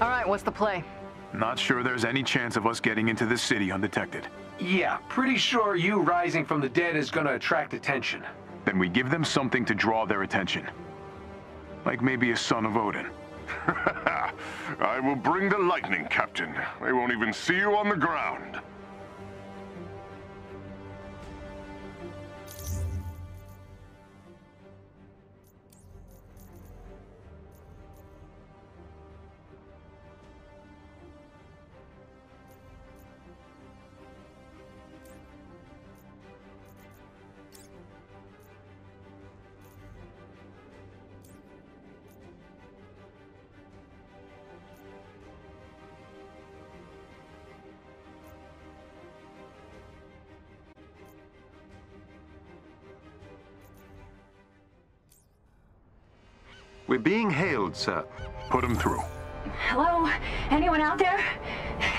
All right, what's the play? Not sure there's any chance of us getting into the city undetected. Yeah, pretty sure you rising from the dead is gonna attract attention. Then we give them something to draw their attention. Like maybe a son of Odin. I will bring the lightning, Captain. They won't even see you on the ground. Being hailed, sir. Put them through. Hello? Anyone out there?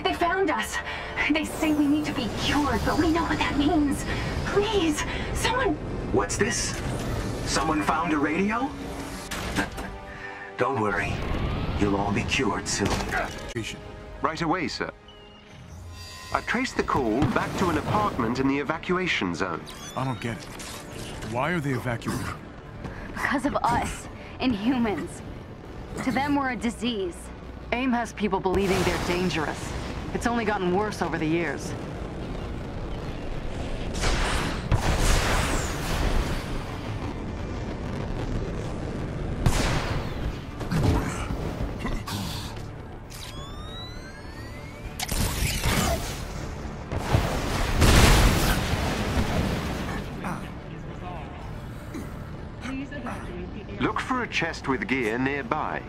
They found us. They say we need to be cured, but we know what that means. Please, someone... What's this? Someone found a radio? Don't worry. You'll all be cured soon. Right away, sir. I've traced the call back to an apartment in the evacuation zone. I don't get it. Why are they evacuating? Because of us, Inhumans. To them, we're a disease. AIM has people believing they're dangerous. It's only gotten worse over the years. Chest with gear nearby.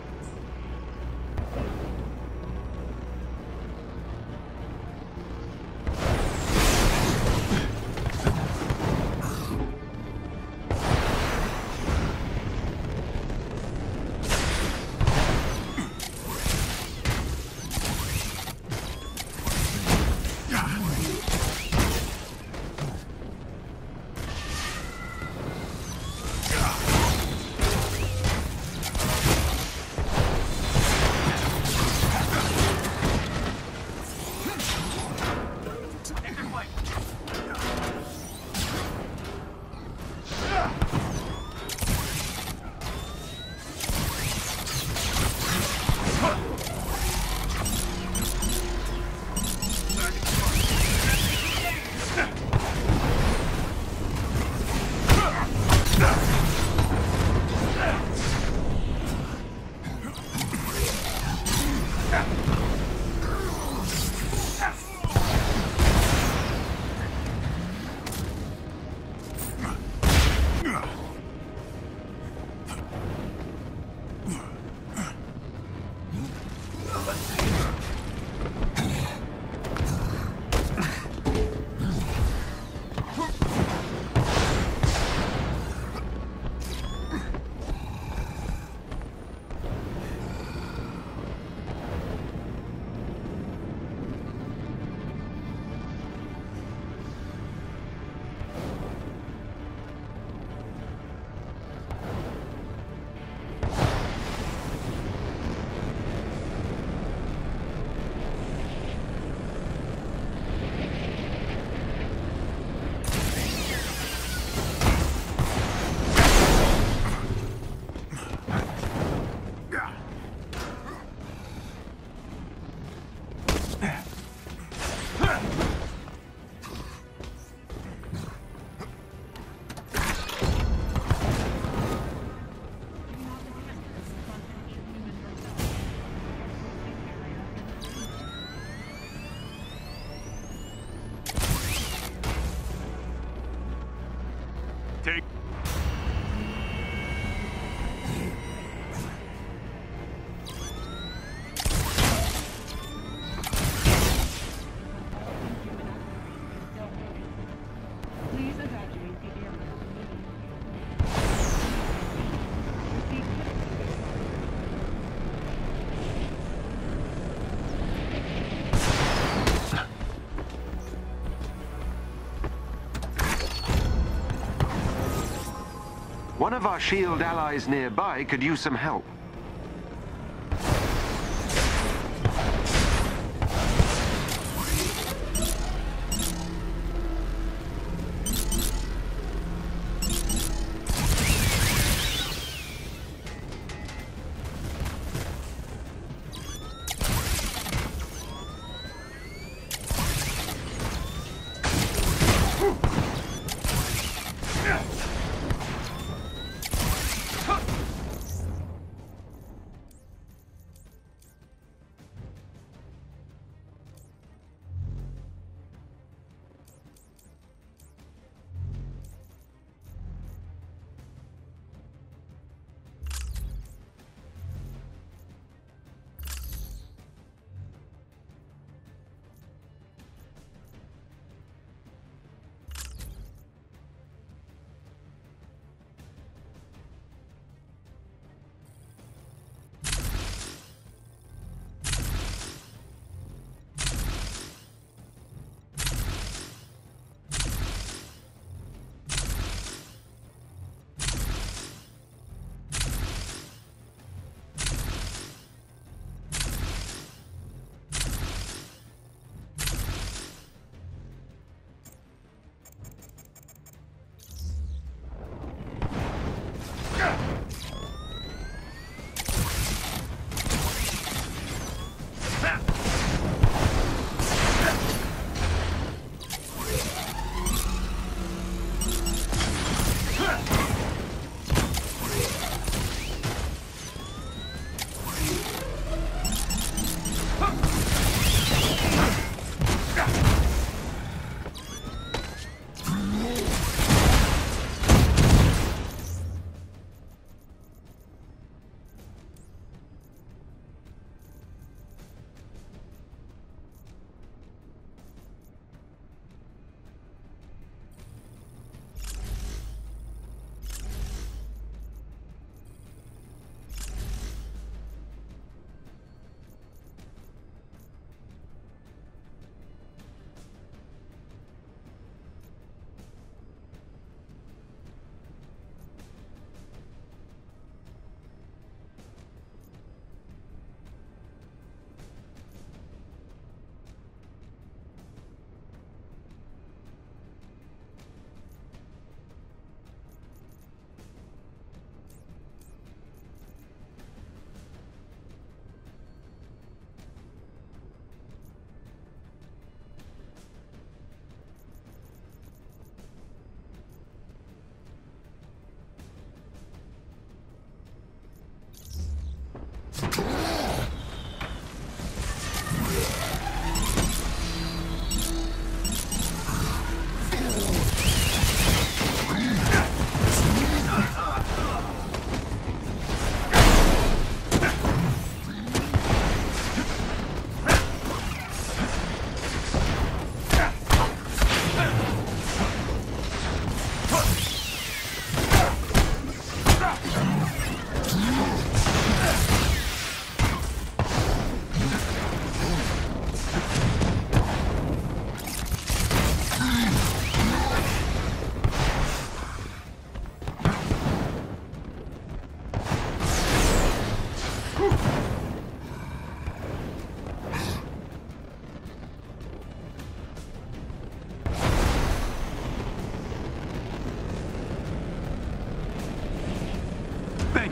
One of our shield allies nearby could use some help.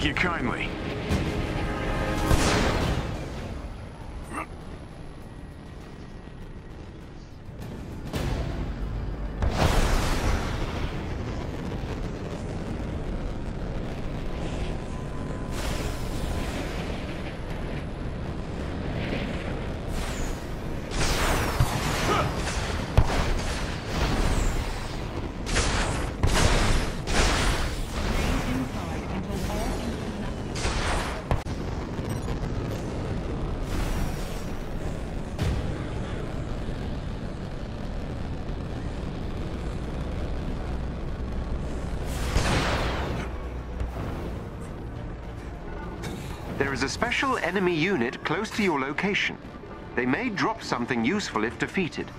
You kindly. Special enemy unit close to your location. They may drop something useful if defeated.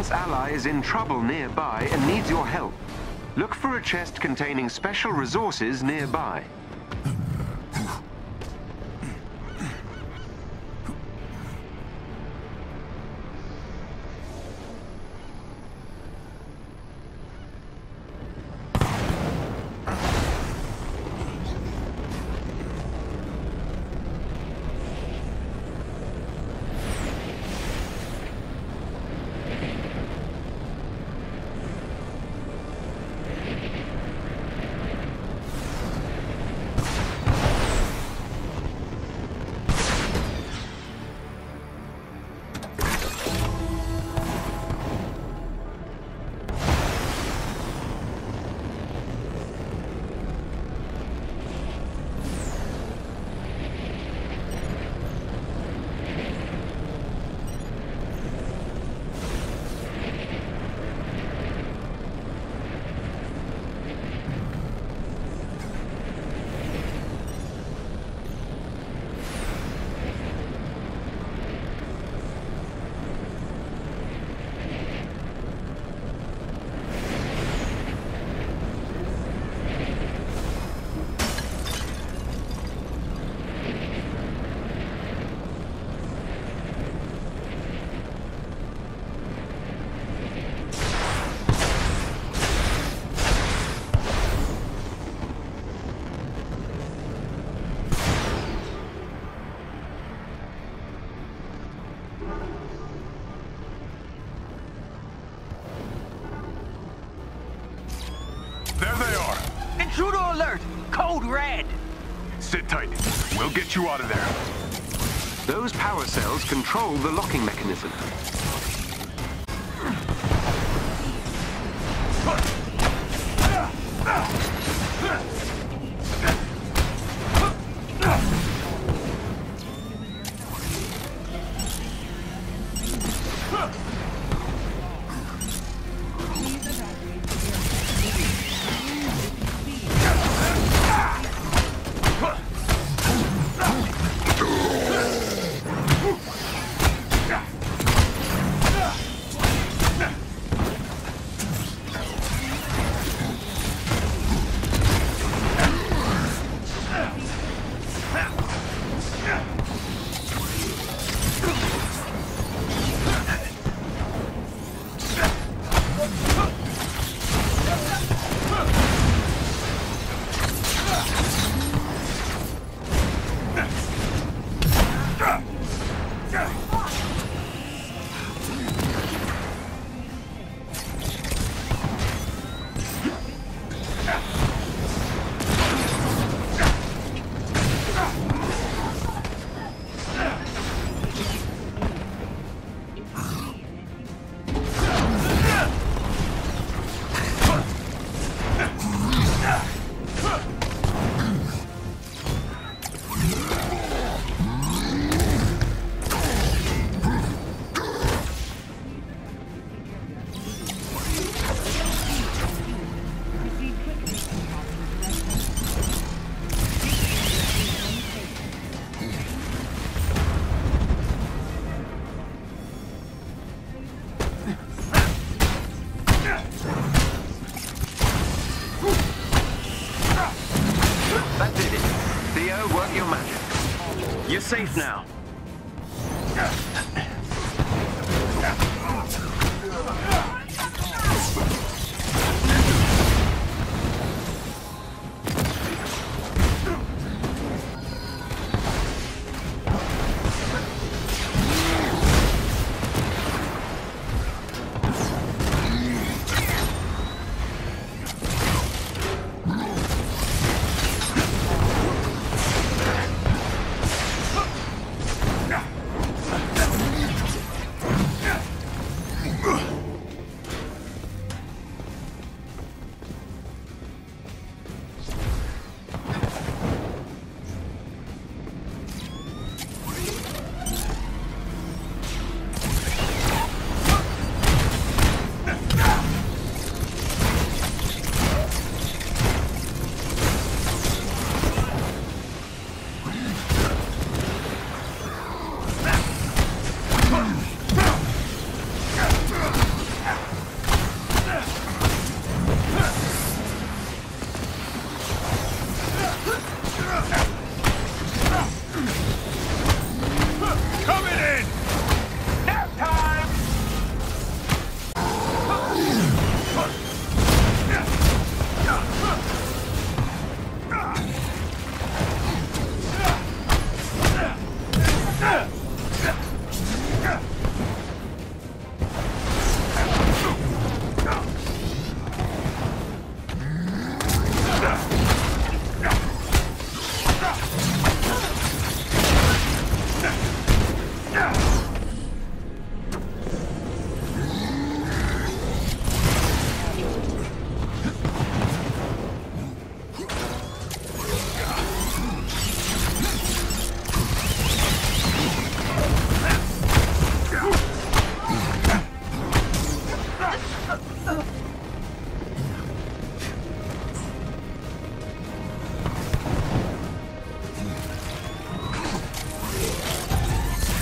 Alliance ally is in trouble nearby and needs your help. Look for a chest containing special resources nearby. Alert! Code red! Sit tight. We'll get you out of there. Those power cells control the locking mechanism.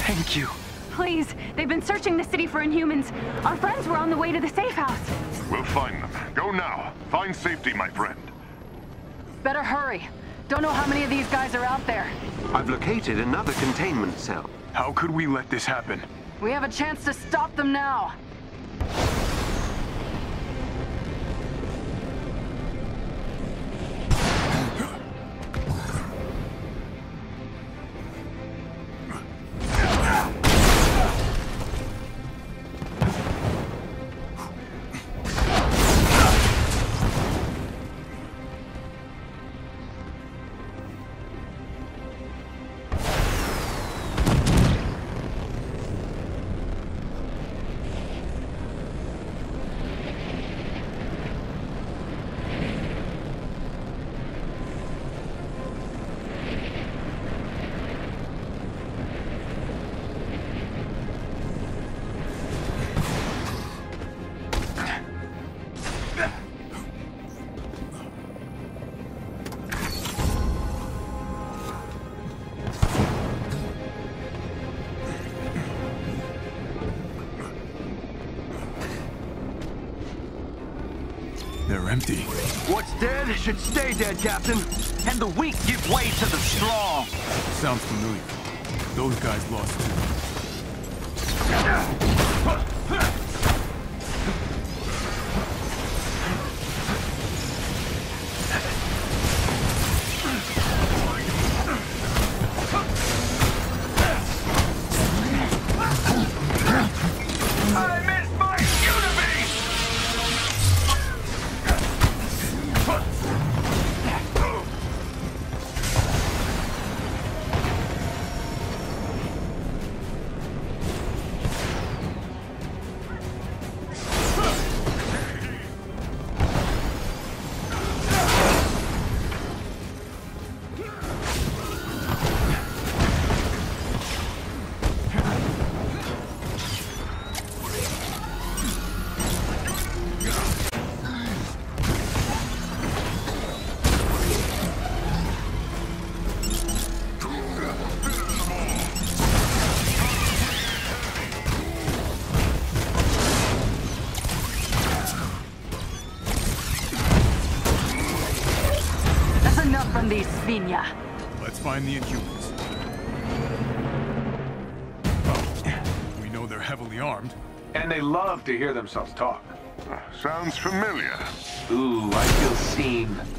Thank you. Please, they've been searching the city for Inhumans. Our friends were on the way to the safe house. We'll find them. Go now. Find safety, my friend. Better hurry. Don't know how many of these guys are out there. I've located another containment cell. How could we let this happen? We have a chance to stop them now. They're empty. What's dead should stay dead, Captain. And the weak give way to the strong. Sounds familiar. Those guys lost too. To hear themselves talk. Sounds familiar. Ooh, I feel seen.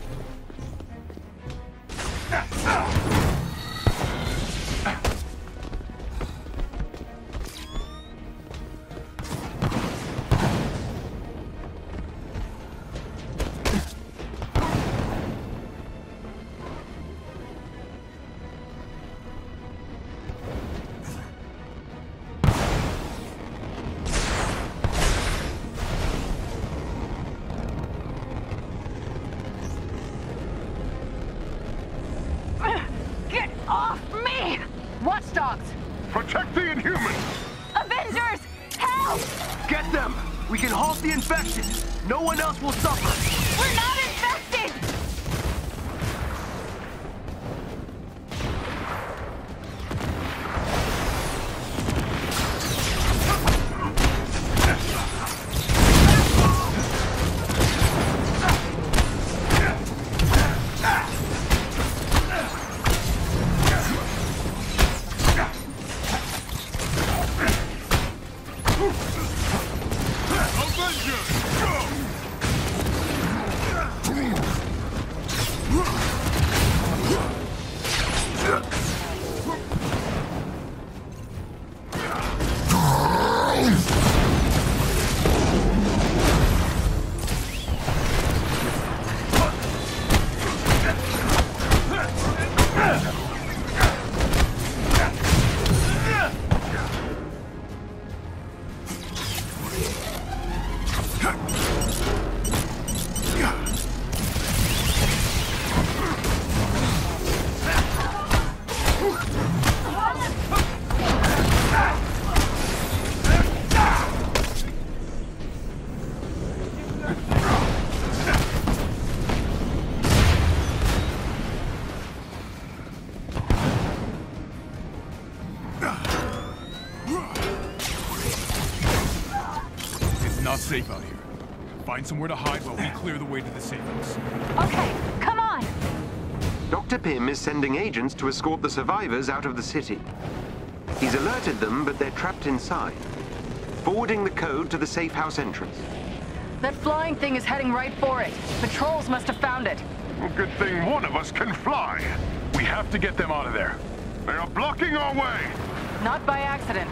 Find somewhere to hide while we clear the way to the safe house. Okay, come on! Dr. Pym is sending agents to escort the survivors out of the city. He's alerted them, but they're trapped inside. Forwarding the code to the safe house entrance. That flying thing is heading right for it. Patrols must have found it. Well, good thing one of us can fly. We have to get them out of there. They are blocking our way. Not by accident.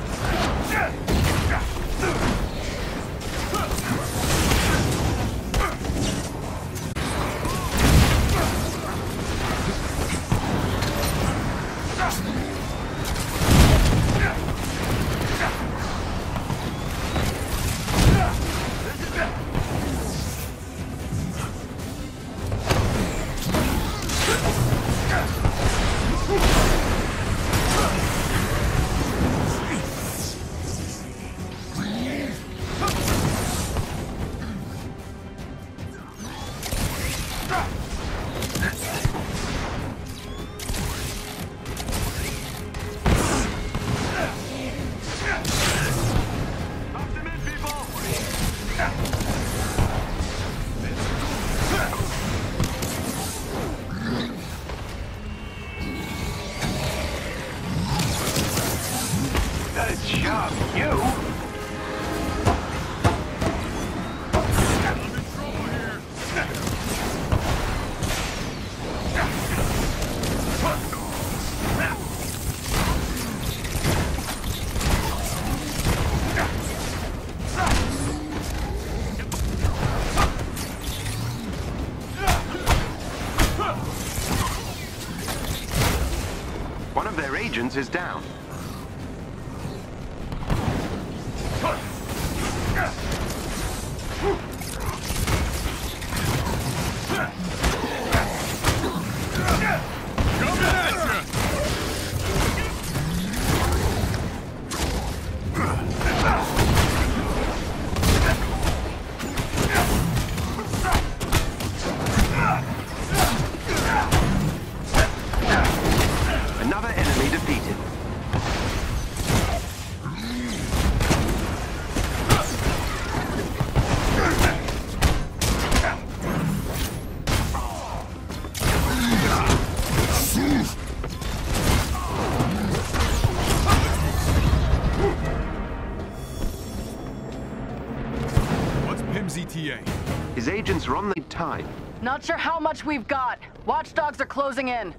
Is down. Tide. Not sure how much we've got. Watchdogs are closing in.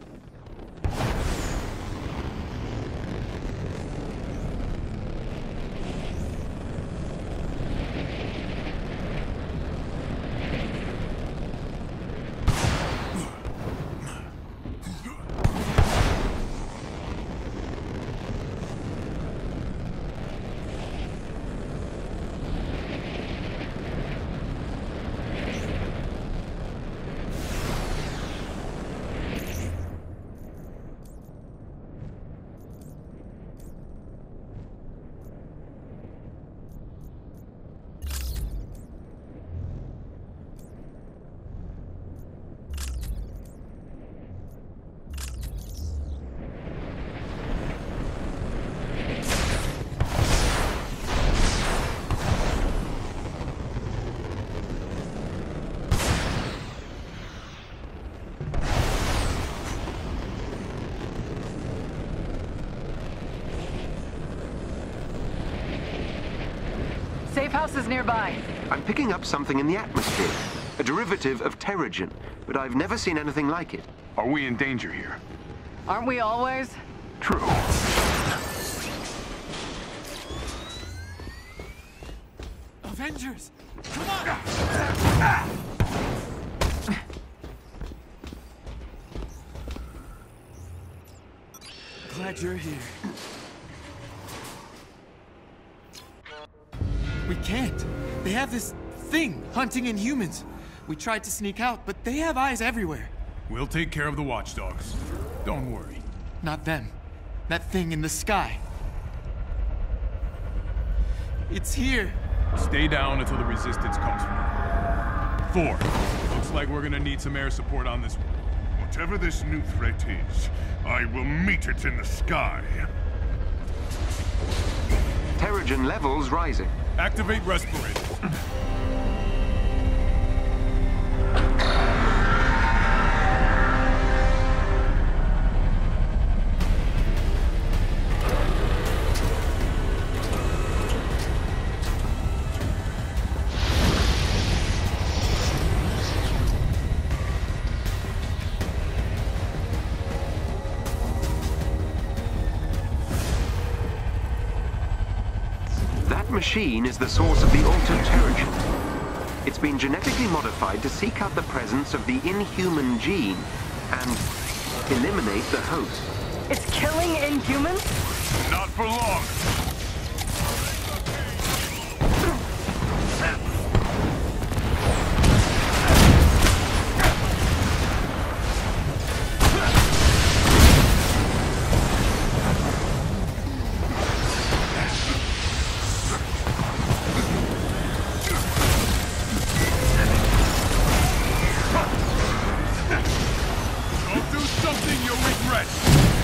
Safe house is nearby. I'm picking up something in the atmosphere. A derivative of Terrigen, but I've never seen anything like it. Are we in danger here? Aren't we always? True. Thing hunting Inhumans. We tried to sneak out, but they have eyes everywhere. We'll take care of the watchdogs. Don't worry. Not them. That thing in the sky. It's here. Stay down until the resistance comes from Four. Looks like we're gonna need some air support on this one. Whatever this new threat is, I will meet it in the sky. Terrigen levels rising. Activate respirator. Machine is the source of the altered Terrigen. It's been genetically modified to seek out the presence of the inhuman gene and eliminate the host. It's killing inhumans? Not for long. Something you'll regret.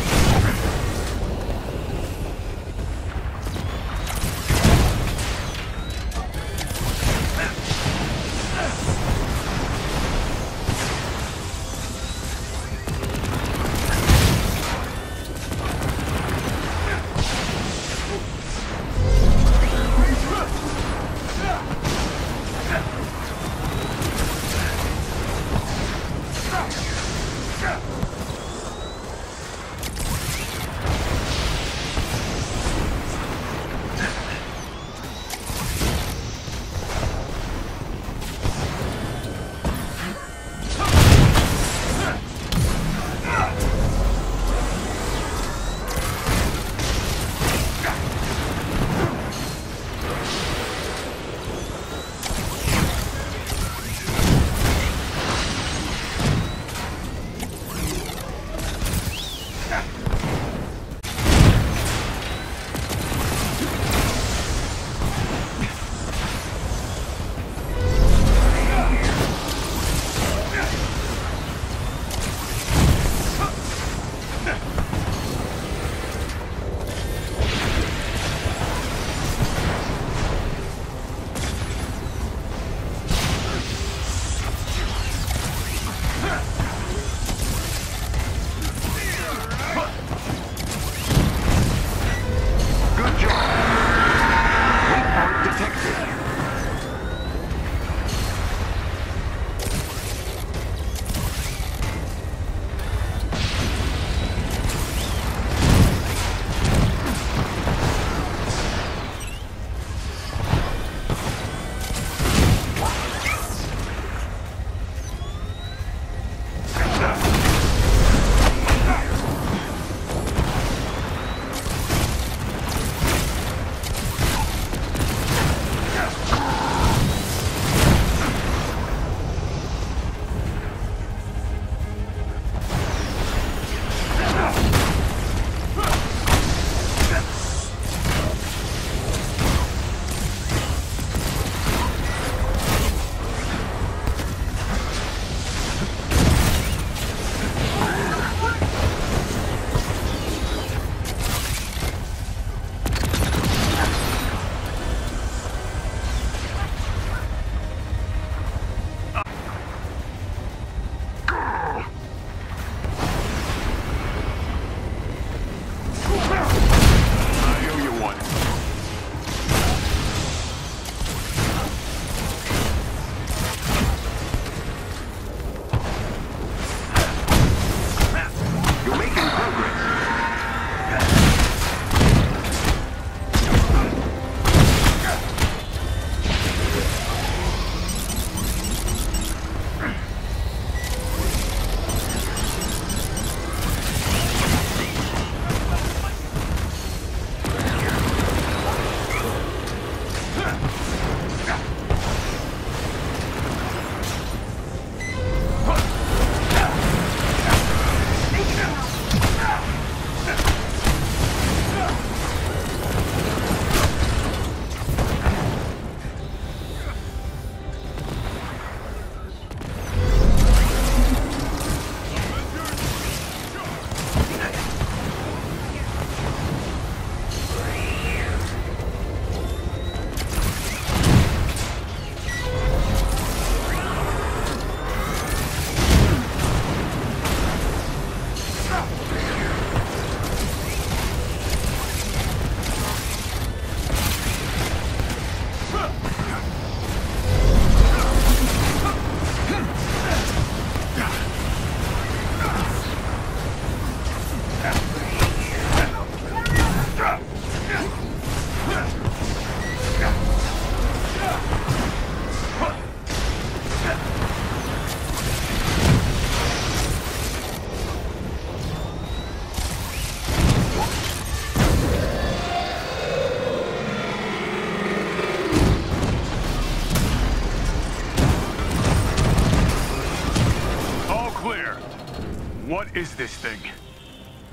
Is this thing?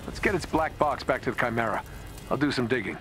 Let's get its black box back to the Chimera. I'll do some digging.